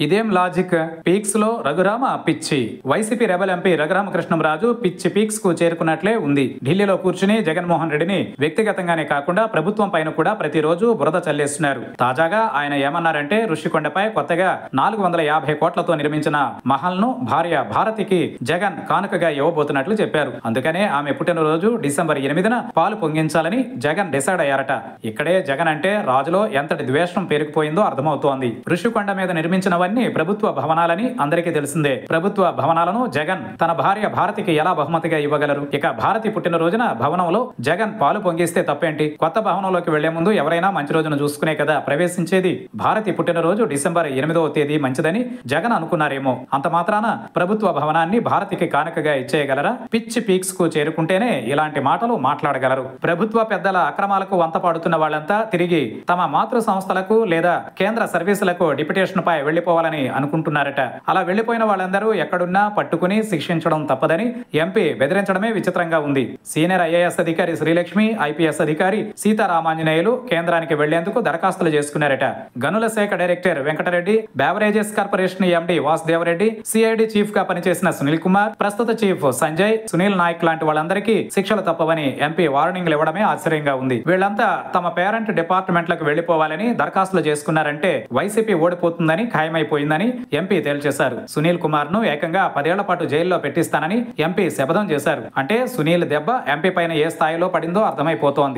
ఇదేం లాజిక్? పీక్స్లో రఘురామ పిచ్చి. YCP rebel MP Raghurama Krishnam Raju పిచ్చి పీక్స్కు చేరుకున్నట్లే ఉంది. ఢిల్లీలో కూర్చుని జగన్మోహన్ రెడ్డిని వ్యక్తిగతంగానే కాకుండా ప్రభుత్వం పైన కూడా ప్రతిరోజు బురద చల్లేస్తున్నారు. తాజాగా ఆయన ఏమన్నారంటే ఋషికొండపై కొత్తగా నాలుగు వందల యాభై కోట్లతో నిర్మించిన మహల్ను భార్య భారతికి జగన్ కానుకగా ఇవ్వబోతున్నట్లు చెప్పారు. అందుకనే ఆమె పుట్టినరోజు డిసెంబర్ ఎనిమిదిన పాలు పొంగించాలని జగన్ డిసైడ్ అయ్యారట. ఇక్కడే జగన్ అంటే రాజులో ఎంతటి ద్వేషం పేరుకుపోయిందో అర్థమవుతోంది. ఋషికొండ మీద నిర్మించిన నిర్మించినవన్నీ ప్రభుత్వ భవనాలని అందరికీ తెలిసిందే. ప్రభుత్వ భవనాలను జగన్ తన భార్య భారతికి ఎలా బహుమతిగా ఇవ్వగలరు? ఇక భారతి పుట్టినరోజున భవనంలో జగన్ పాలు పొంగిస్తే తప్పేంటి? కొత్త భవనంలోకి వెళ్ళే ముందు ఎవరైనా మంచి రోజును చూసుకునే కదా? ప్రవేశించేది భారతి పుట్టినరోజు డిసెంబర్ ఎనిమిదవ తేదీ మంచిదని జగన్ అనుకున్నారేమో. అంత మాత్రాన ప్రభుత్వ భవనాన్ని భారతికి కానుకగా ఇచ్చేయగలరా? పిచ్చి పీక్స్కు చేరుకుంటేనే ఇలాంటి మాటలు మాట్లాడగలరు. ప్రభుత్వ పెద్దల అక్రమాలకు వంత పాడుతున్న వాళ్ళంతా తిరిగి తమ మాతృ సంస్థలకు లేదా కేంద్ర సర్వీసులకు డిప్యుటేషన్ పై వెళ్ళిపోవాలని అనుకుంటున్నారట. అలా వెళ్ళిపోయిన వాళ్ళందరూ ఎక్కడున్నా పట్టుకుని శిక్షించడం తప్పదని ఎంపీ బెదిరించడమే విచిత్రంగా ఉంది. సీనియర్ ఐఏఎస్ అధికారి శ్రీలక్ష్మి ఐపీఎస్ అధికారి సీతారామాంజనేయులు కేంద్రానికి వెళ్ళేందుకు దరఖాస్తులు చేసుకున్నారట. గనుల శాఖ director Venkata Reddy beverages corporation MD Vasudeva Reddy CID చీఫ్గా పనిచేసిన సునీల్ కుమార్ ప్రస్తుత చీఫ్ సంజయ్ సునీల్ నాయక్ లాంటి వాళ్ళందరికీ శిక్షలు తప్పవని ఎంపీ వార్నింగ్లు ఇవ్వడమే ఆశ్చర్యంగా ఉంది. వీళ్ళంతా తమ పేరెంట్ డిపార్ట్మెంట్లకు వెళ్ళిపోవాలని దరఖాస్తులు చేసుకున్నారంటే వైసీపీ ఓడిపోతుందని ఖాయమైపోయిందని ఎంపీ తేల్చేశారు. సునీల్ కుమార్ను ఏకంగా పదేళ్ళ పాటు జైల్లో పెట్టిస్తానని ఎంపీ శపథం చేశారు. అంటే సునీల్ దెబ్బ ఎంపీ పైన ఏ స్థాయిలో పడిందో అర్థమైపోతోంది.